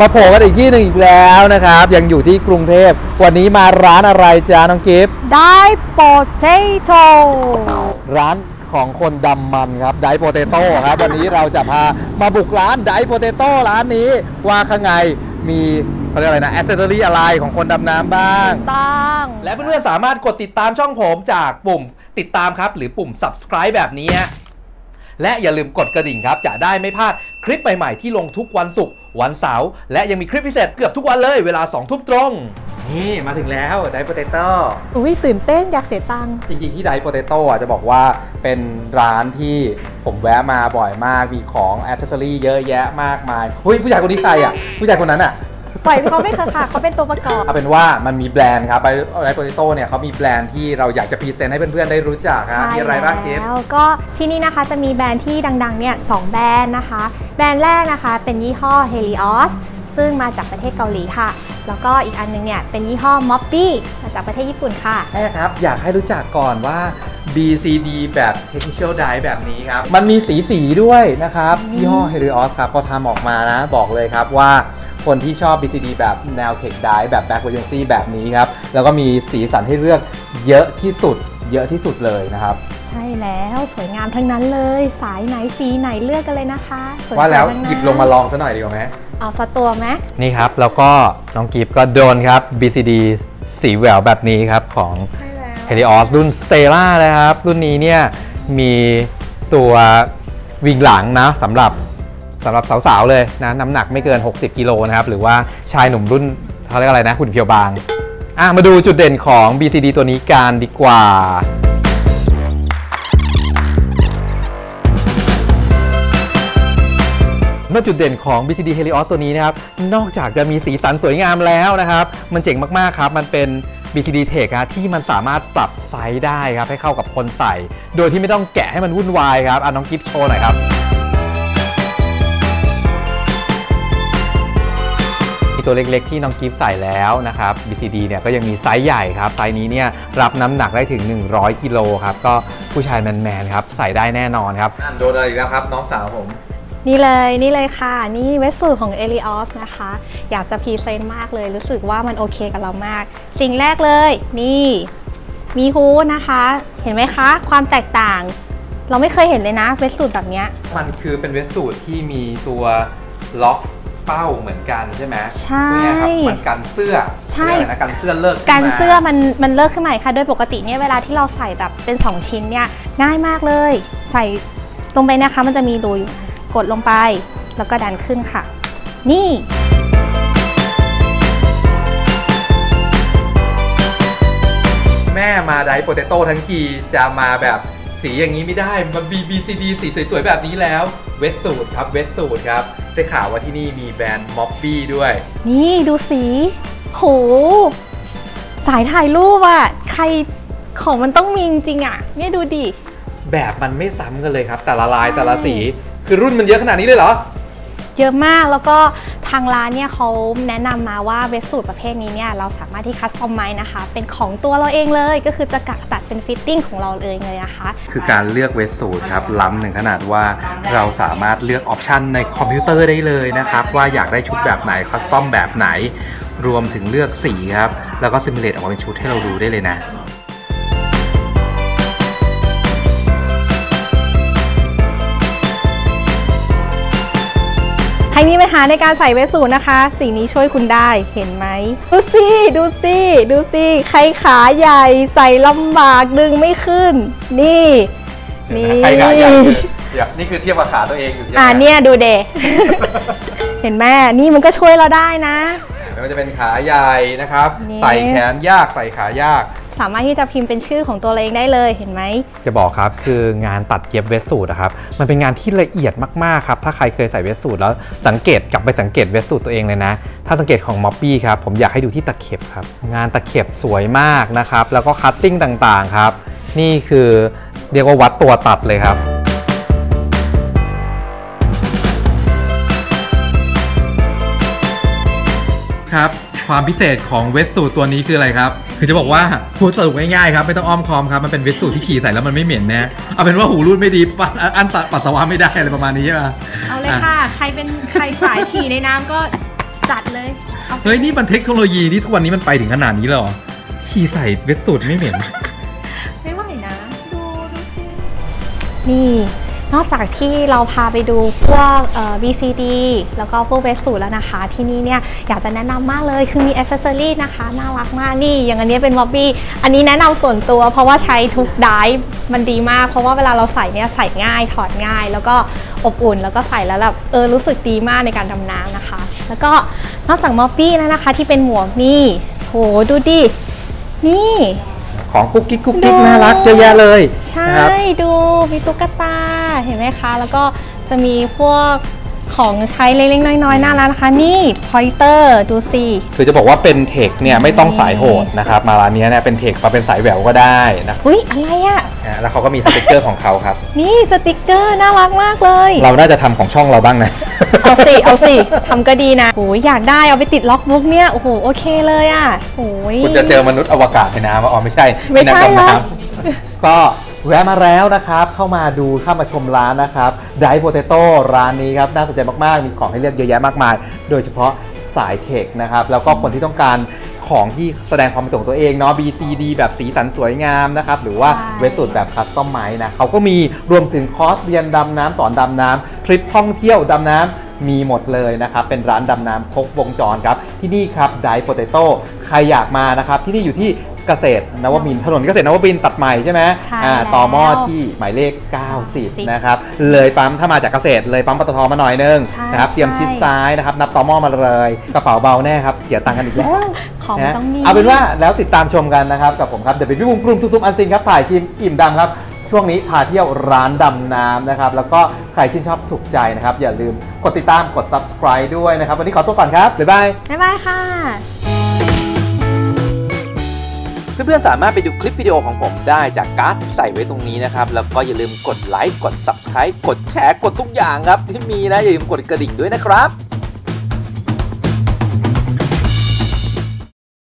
มาโผล่กันอีกที่หนึ่งอีกแล้วนะครับ ยังอยู่ที่กรุงเทพ วันนี้มาร้านอะไรจ้าน้องกิฟต์ Dive Potatoร้านของคนดำน้ำครับ Dive Potato ครับ วันนี้เราจะพามาบุกร้าน Dive Potato ร้านนี้ ว่าข้างในมีเขาเรียกอะไรนะแอสเซสซอรี่อะไรของคนดำน้ำบ้าง ต้องและเพื่อนๆสามารถกดติดตามช่องผมจากปุ่มติดตามครับ หรือปุ่ม subscribe แบบนี้ฮะ และอย่าลืมกดกระดิ่งครับ จะได้ไม่พลาดคลิปใหม่ๆที่ลงทุกวันศุกร์วันเสาร์และยังมีคลิปพิเศษเกือบทุกวันเลยเวลา2ทุ่มตรง นี่มาถึงแล้ว Dive Potatoอุ้ยตื่นเต้นอยากเสียตังค์จริงๆ ที่ Dive Potato อะจะบอกว่าเป็นร้านที่ผมแวะมาบ่อยมากมีของอ c เซสซอรี่เยอะแยะมากมายเฮ้ยผู้ชายคนนี้ใครอะผู้ชายคนนั้นอะ ปล่อยเขาไม่ค่ะค่ะเขาเป็นตัวประกอบ เอาเป็นว่ามันมีแบรนด์ครับ Dive Potato เนี่ยเขามีแบรนด์ที่เราอยากจะ present ให้เพื่อนๆได้รู้จักฮะมีอะไรบ้างเกฟแล้วก็ที่นี่นะคะจะมีแบรนด์ที่ดังๆเนี่ยสองแบรนด์นะคะ แบรนด์แรกนะคะเป็นยี่ห้อ Helios ซึ่งมาจากประเทศเกาหลีค่ะ แล้วก็อีกอันนึงเนี่ยเป็นยี่ห้อ Moppy มาจากประเทศญี่ปุ่นค่ะ แม่ครับ อยากให้รู้จักก่อนว่า BCD แบบ Technical Dye แบบนี้ครับ มันมีสีสีๆด้วยนะครับ ยี่ห้อ Helios ครับก็ทำออกมานะ บอกเลยครับว่า คนที่ชอบ BCD แบบแนว Tech Dye แบบ Back v e r g e n c y แบบนี้ครับ แล้วก็มีสีสันให้เลือกเยอะที่สุด เยอะที่สุดเลยนะครับ ใช่แล้วสวยงามทั้งนั้นเลย สายไหนสีไหนเลือกกันเลยนะคะสยๆว่าแล้วทั้นั้นหยิบลงมาลองซะหน่อยดีกว่าไหมเอาสักตัวไหมนี่ครับ แล้วก็น้องกีฟก็โดนครับ BCD สีแหววแบบนี้ครับของ ใช่แล้ว h e l i o s รุ่น Stella นะครับ รุ่นนี้เนี่ยมีตัววิ่งหลังนะสำหรับ สำหรับสาวๆเลยนะน้ำหนักไม่เกิน 60 กิโลนะครับ หรือว่าชายหนุ่มรุ่นเขาเรียกอะไรนะหุ่นเพียวบางอะมาดูจุดเด่นของ BCD ตัวนี้กันดีกว่าเมื่อจุดเด่นของ BCD Helios ตัวนี้นะครับนอกจากจะมีสีสันสวยงามแล้วนะครับ มันเจ๋งมาก ๆ ครับ มันเป็น BCD Tech นะที่มันสามารถปรับไซส์ได้ครับ ให้เข้ากับคนใส่ โดยที่ไม่ต้องแกะให้มันวุ่นวายครับอะน้องกิฟโชว์หน่อยครับ ตัวเล็กๆ ที่น้องกิฟใส่แล้วนะครับ BCD เนี่ยก็ยังมีไซส์ใหญ่ครับ ไซส์นี้เนี่ยรับน้ำหนักได้ถึง 100 กิโลครับ ก็ผู้ชายแมนๆครับใส่ได้แน่นอนครับโดนอะไรอีกแล้วครับ น้องสาวผมนี่เลยนี่เลยค่ะ นี่ wetsuit ของ Elios นะคะ อยากจะ present มากเลย รู้สึกว่ามันโอเคกับเรามาก สิ่งแรกเลย นี่มี hood นะคะ เห็นไหมคะ ความแตกต่าง เราไม่เคยเห็นเลยนะเวสสูตรแบบเนี้ยมันคือเป็นเวสสูตรที่มีตัวล็อก เป้าเหมือนกันใช่ไหมใช่พูดง่ายๆครับมันกันเสื้อใช่เรียกอะไรนะกันเสื้อเลิกขึ้นการมาเสื้อมันมันเลิกขึ้นมาอีกค่ะ โดยปกติเนี่ยเวลาที่เราใส่แบบเป็น 2 ชิ้นเนี่ยง่ายมากเลย ใส่ลงไปนะคะ มันจะมีรูอยู่กดลงไปแล้วก็ดันขึ้นค่ะ นี่แม่มาไดโปเตโต้ทั้งทีจะมาแบบ สีอย่างนี้ไม่ได้มันมี BCD สีสวยๆแบบนี้แล้ว wetsuit ครับ wetsuit ครับได้ข่าวว่าที่นี่มีแบรนด์ Mobby ด้วย นี่ดูสีโหสายถ่ายรูปอะใครของมันต้องมีจริงๆอะเนี่ยดูดิ แบบมันไม่ซ้ำกันเลยครับ แต่ละลายใช่แต่ละสี คือรุ่นมันเยอะขนาดนี้เลยเหรอ เยอะมากแล้วก็ทางร้านเนี่ยเขาแนะนำมาว่าเวสสูตรประเภทนี้เนี่ยเราสามารถที่ customize นะคะ เป็นของตัวเราเองเลยก็คือจะกัดตัดเป็น fitting ของเราเองเลยนะคะคือการเลือกเวสสูตรครับล้ำถึงขนาดว่าเราสามารถเลือก option ในคอมพิวเตอร์ได้เลยนะครับว่าอยากได้ชุดแบบไหน custom แบบไหน รวมถึงเลือกสีครับแล้วก็ simulate ออกมาเป็นชุดให้เราดูได้เลยนะ ใครมีปัญหาในการใส่ wetsuit นะคะ สิ่งนี้ช่วยคุณได้เห็นไหมดูสิดูสิดูสิใครขาใหญ่ใส่ลำบากดึงไม่ขึ้น นี่ นี่ใครขาใหญ่คือเดี๋ยวนี่คือเทียบกับขาตัวเองอยู่ใช่ไหมอ่าเนี่ยดูเด เห็นไหมนี่มันก็ช่วยเราได้นะ ไม่ว่าจะเป็นขาใหญ่นะครับ นี่ ใส่แขนยากใส่ขายาก สามารถที่จะพิมพ์เป็นชื่อของตัวเราเองได้เลยเห็นไหม จะบอกครับคืองานตัดเย็บเวสสูตรอะครับมันเป็นงานที่ละเอียดมากๆครับถ้าใครเคยใส่เวสสูตรแล้วสังเกตกลับไปสังเกตเวสสูตรตัวเองเลยนะ ถ้าสังเกตของ Mobby ครับผมอยากให้ดูที่ตะเข็บครับงานตะเข็บสวยมากนะครับแล้วก็ cutting ต่างๆครับนี่คือเรียกว่าวัดตัวตัดเลยครับ ครับ ความพิเศษของ wetsuit ตัวนี้คืออะไรครับคือคือจะบอกว่าพูดสรุปง่ายๆครับ ไม่ต้องอ้อมค้อมครับ มันเป็น wetsuit ที่ฉี่ใส่แล้วมันไม่เหม็นนะเอาเป็นว่าหูรูดไม่ดีกลั้นปัสสาวะไม่ได้อะไรประมาณนี้ใช่ไหมเอาเลยค่ะ ใครเป็นใครสายฉี่ในน้ำก็จัดเลยอาไปเฮ้ยนี่มันเทคโนโลยีที่ทุกวันนี้มันไปถึงขนาดนี้เลยเหรอขี่ใส่เวสสูทไม่เหม็นไม่ไหวนะดูดูสินี่ นอกจากที่เราพาไปดูพวกเอ่อ BCD แล้วก็พวกเวสสูตรแล้วนะคะ ที่นี่เนี่ยอยากจะแนะนำมากเลยคือมีอ c เซสซอรีนะคะน่ารักมากนี่อย่างอันนี้เป็นม็อบบี้อันนี้แนะนำส่วนตัว เพราะว่าใช้ทุกไดฟ์มันดีมาก เพราะว่าเวลาเราใส่เนี่ยใส่ง่ายถอดง่าย แล้วก็อบอุ่น แล้วก็ใส่แล้วแบบเออรู้สึกดีมากในการดำน้ำนะคะ แล้วก็นอกจาก Mobby แล้วนะคะ ที่เป็นหมวกนี่โหดูดินี่ของกุ๊กกิ๊กกุ๊กกิ๊กดูน่ารักเยอะแยะเลย ใช่นะครับดูมีตุ๊กตา เห็นไหมคะ แล้วก็จะมีพวกของใช้เล็กๆน้อยๆน่ารักนะคะ นี่ pointer ดูสิคือจะบอกว่าเป็น tech เนี่ยไม่ต้องสายโหดนะครับ มาร้านนี้เนี่ยเป็น tech มาเป็นสายแหววก็ได้นะอุ้ยอะไรอะอะแล้วเขาก็มีสติกเกอร์ของเขาครับ นี่สติกเกอร์น่ารักมากเลย เราน่าจะทำของช่องเราบ้างนะ เอาสิ เอาสิทำก็ดีนะโอ้ยอยากได้เอาไปติด logbook เนี่ยโอ้โหโอเคเลยอะโอ้ยคุณจะเจอมนุษย์อวกาศในน้ำอ๋อไม่ใช่ไม่ใช่นักดำน้ำหรอ ก็ แวะมาแล้วนะครับ เข้ามาดูเข้ามาชมร้านนะครับ Dive Potato ร้านนี้ครับ น่าสนใจมากๆ มีของให้เลือกเยอะแยะมากมาย โดยเฉพาะสาย tech นะครับ แล้วก็คนที่ต้องการของที่แสดงความเป็นตัวของตัวเองเนาะ BCD แบบสีสันสวยงามนะครับ หรือว่าใช่ wetsuit แบบ customize นะเขาก็มีรวมถึงคอร์สเรียนดำน้ำสอนดำน้ำทริปท่องเที่ยวดำน้ำมีหมดเลยนะครับ เป็นร้านดำน้ำครบวงจรครับ ที่นี่ครับ Dive Potato ใครอยากมานะครับ ที่นี่อยู่ที่ เกษตรนวมินทร์ถนนเกษตรนวมินทร์ตัดใหม่ใช่ไหมใช่อ่าแล้วต่อหม้อที่หมายเลข 90 นะครับ เลยปั๊มถ้ามาจากเกษตรเลยปั๊มปตทมาหน่อยนึงใช่นะครับเตรียมชิดซ้ายนะครับ นับต่อหม้อมาเลย กระเป๋าเบาแน่ครับเสียตังค์กันอีกแล้วของมันต้องมีเอาเป็นว่าแล้วติดตามชมกันนะครับ กับผมครับเดบิวต์บุ้งกลุ่มทุกซุมอันซินครับถ่ายชิมอิ่มดำครับช่วงนี้พาเที่ยวร้านดำน้ำนะครับ แล้วก็ใครชื่นชอบถูกใจนะครับ อย่าลืมกดติดตามกด subscribe ด้วยนะครับ วันนี้ขอตัวก่อนครับ บ๊ายบาย บ๊ายบายค่ะ เพื่อนๆสามารถไปดูคลิปวิดีโอของผมได้จากการ์ดที่ใส่ไว้ตรงนี้นะครับ แล้วก็อย่าลืมกดไลค์ กด Subscribe กดแชร์ กดทุกอย่างครับที่มีนะ อย่าลืมกดกระดิ่งด้วยนะครับ